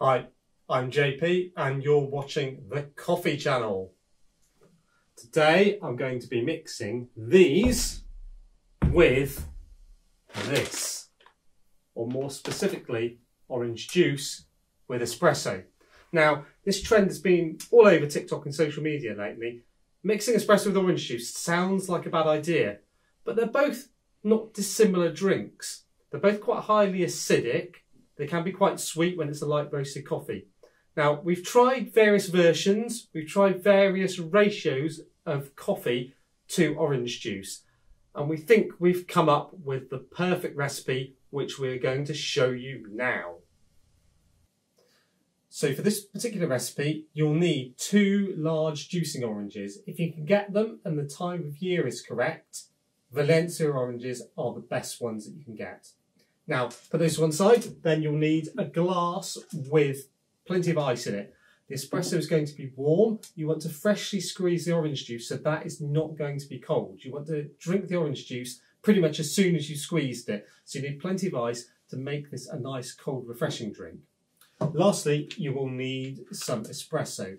Hi, I'm JP and you're watching the Coffee Channel. Today I'm going to be mixing these with this, or more specifically, orange juice with espresso. Now, this trend has been all over TikTok and social media lately. Mixing espresso with orange juice sounds like a bad idea, but they're both not dissimilar drinks. They're both quite highly acidic. They can be quite sweet when it's a light roasted coffee. Now, we've tried various versions, we've tried various ratios of coffee to orange juice, and we think we've come up with the perfect recipe, which we're going to show you now. So for this particular recipe, you'll need two large juicing oranges. If you can get them and the time of year is correct, Valencia oranges are the best ones that you can get. Now, put to one side, then you'll need a glass with plenty of ice in it. The espresso is going to be warm. You want to freshly squeeze the orange juice, so that is not going to be cold. You want to drink the orange juice pretty much as soon as you squeezed it. So you need plenty of ice to make this a nice, cold, refreshing drink. Lastly, you will need some espresso.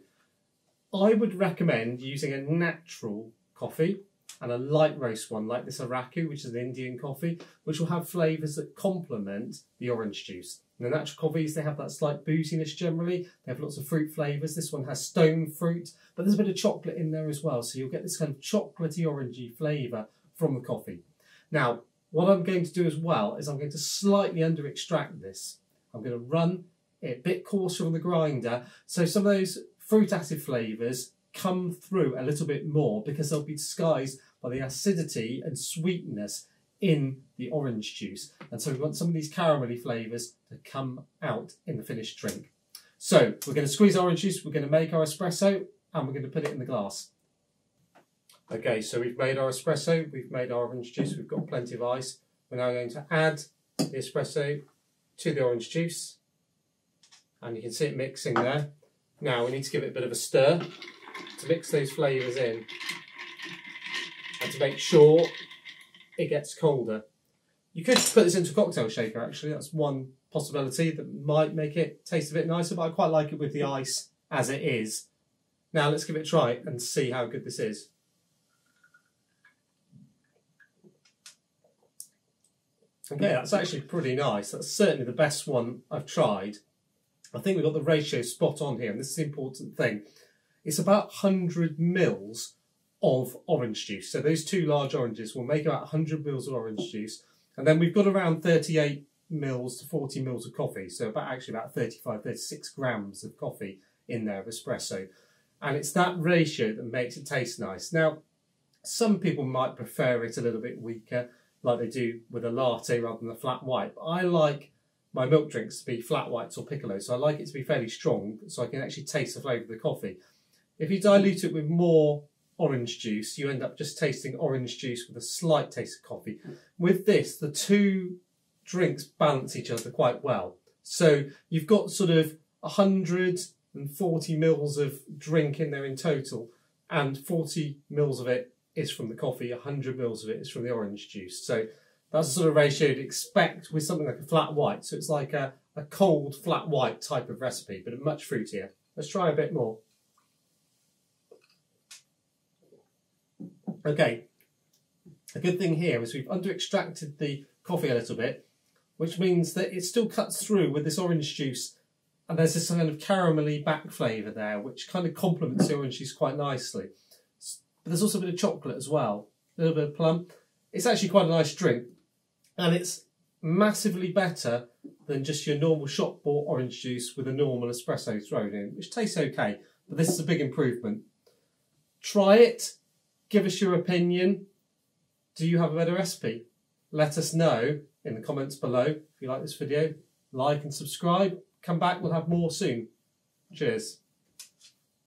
I would recommend using a natural coffee and a light roast one like this Araku, which is an Indian coffee, which will have flavours that complement the orange juice. And the natural coffees, they have that slight booziness generally. They have lots of fruit flavours. This one has stone fruit, but there's a bit of chocolate in there as well. So you'll get this kind of chocolatey orangey flavour from the coffee. Now, what I'm going to do as well is I'm going to slightly under extract this. I'm going to run it a bit coarser on the grinder. So some of those fruit acid flavours come through a little bit more because they'll be disguised by the acidity and sweetness in the orange juice. And so we want some of these caramelly flavours to come out in the finished drink. So we're going to squeeze orange juice, we're going to make our espresso, and we're going to put it in the glass. Okay, so we've made our espresso, we've made our orange juice, we've got plenty of ice. We're now going to add the espresso to the orange juice. And you can see it mixing there. Now we need to give it a bit of a stir to mix those flavours in and to make sure it gets colder. You could put this into a cocktail shaker actually, that's one possibility that might make it taste a bit nicer, but I quite like it with the ice as it is. Now let's give it a try and see how good this is. Okay, that's actually pretty nice. That's certainly the best one I've tried. I think we've got the ratio spot on here, and this is the important thing. It's about 100 mils of orange juice. So those two large oranges will make about 100 mils of orange juice. And then we've got around 38 mils to 40 mils of coffee. So about actually about 35, 36 grams of coffee in there of espresso. And it's that ratio that makes it taste nice. Now, some people might prefer it a little bit weaker, like they do with a latte rather than a flat white. But I like my milk drinks to be flat whites or piccolo. So I like it to be fairly strong so I can actually taste the flavour of the coffee. If you dilute it with more orange juice, you end up just tasting orange juice with a slight taste of coffee. With this, the two drinks balance each other quite well. So you've got sort of 140 mils of drink in there in total, and 40 mils of it is from the coffee, 100 mils of it is from the orange juice. So that's the sort of ratio you'd expect with something like a flat white. So it's like a, a cold flat white type of recipe, but much fruitier. Let's try a bit more. Okay, a good thing here is we've under extracted the coffee a little bit, which means that it still cuts through with this orange juice and there's this kind of caramelly back flavour there, which kind of complements the orange juice quite nicely. But there's also a bit of chocolate as well, a little bit of plum. It's actually quite a nice drink, and it's massively better than just your normal shop bought orange juice with a normal espresso thrown in, which tastes okay, but this is a big improvement. Try it Give us your opinion. Do you have a better recipe? Let us know in the comments below if you like this video. Like and subscribe. Come back, we'll have more soon. Cheers.